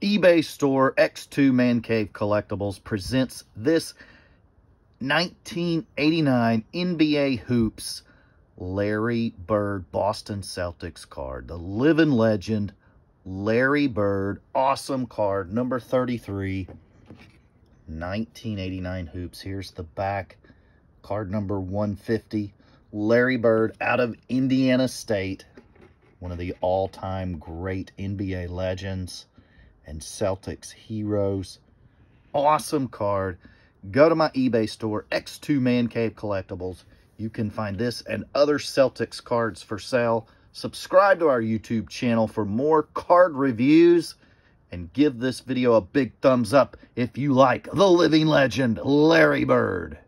eBay store X2 Man Cave Collectibles presents this 1989 NBA Hoops Larry Bird Boston Celtics card. The living legend, Larry Bird. Awesome card, number 33. 1989 Hoops. Here's the back. Card number 150. Larry Bird out of Indiana State. One of the all-time great NBA legends and Celtics heroes. Awesome card. Go to my eBay store, X2 Man Cave Collectibles. You can find this and other Celtics cards for sale. Subscribe to our YouTube channel for more card reviews. And give this video a big thumbs up if you like the living legend, Larry Bird.